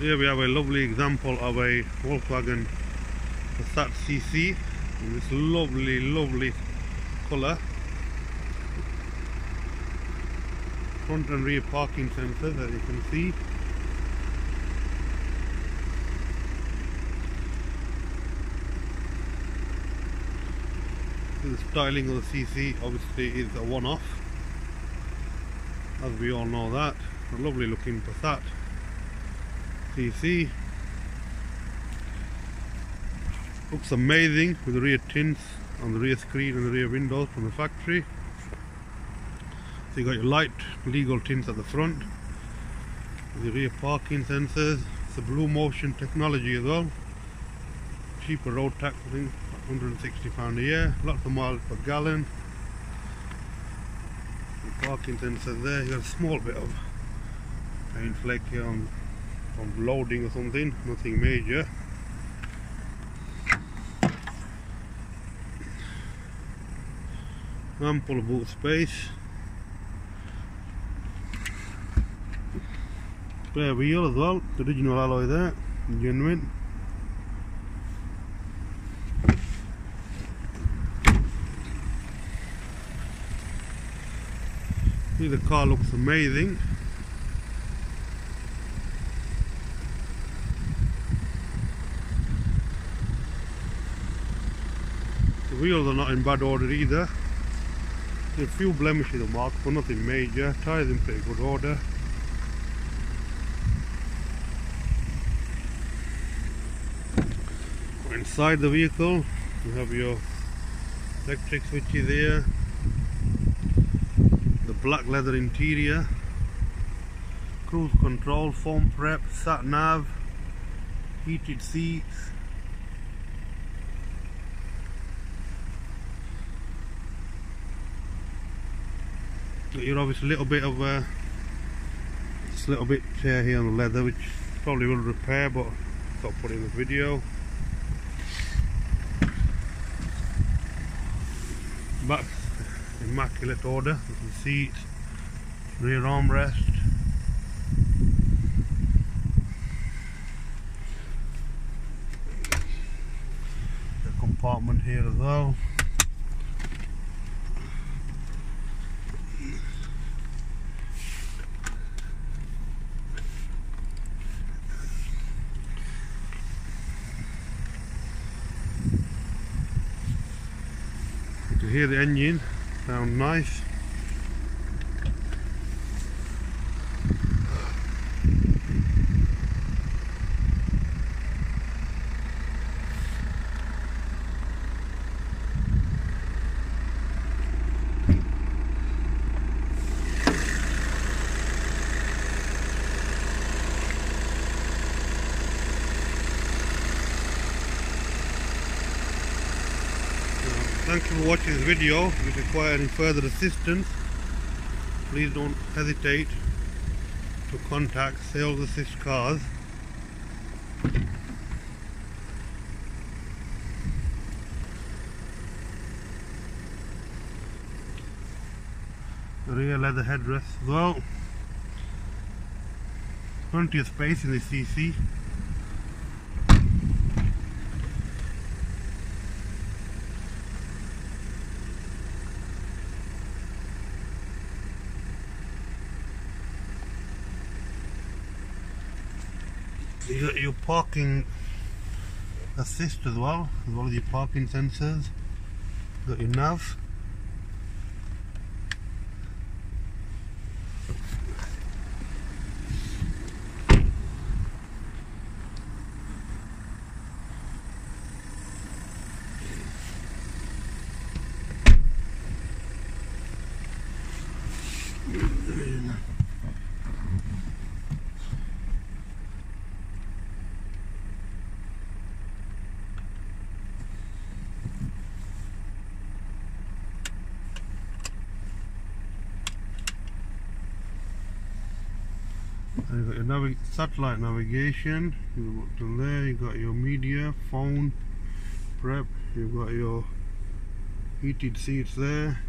Here we have a lovely example of a Volkswagen Passat CC in this lovely, lovely colour. Front and rear parking sensors as you can see. The styling of the CC obviously is a one-off as we all know that. A lovely looking Passat CC. Looks amazing with the rear tints on the rear screen and the rear windows from the factory. So you got your light legal tints at the front. The rear parking sensors. It's a blue motion technology as well. Cheaper road tax I think 160 pound a year. Lots of miles per gallon. The parking sensors there. You got a small bit of paint flake here on from loading or something, nothing major. Ample boot space. Spare wheel as well, the original alloy there, genuine. The car looks amazing. Wheels are not in bad order either. There's a few blemishes on mark, but nothing major. Tyres in pretty good order. Inside the vehicle, you have your electric switches here, the black leather interior, cruise control, phone prep, sat nav, heated seats, you're obviously a little bit of uh, just a little bit tear here on the leather which probably will repair but thought put in the video. Back immaculate order you can see it. Rear armrest. The compartment here as well hear the engine sound nice Thank you for watching this video. If you require any further assistance, please don't hesitate to contact Sales Assist Cars. Rear leather headrest as well. Plenty of space in the CC. You got your parking assist as well, as well as your parking sensors. You got your nav. You got your navig satellite navigation. You got to there you got your media phone prep. You've got your heated seats there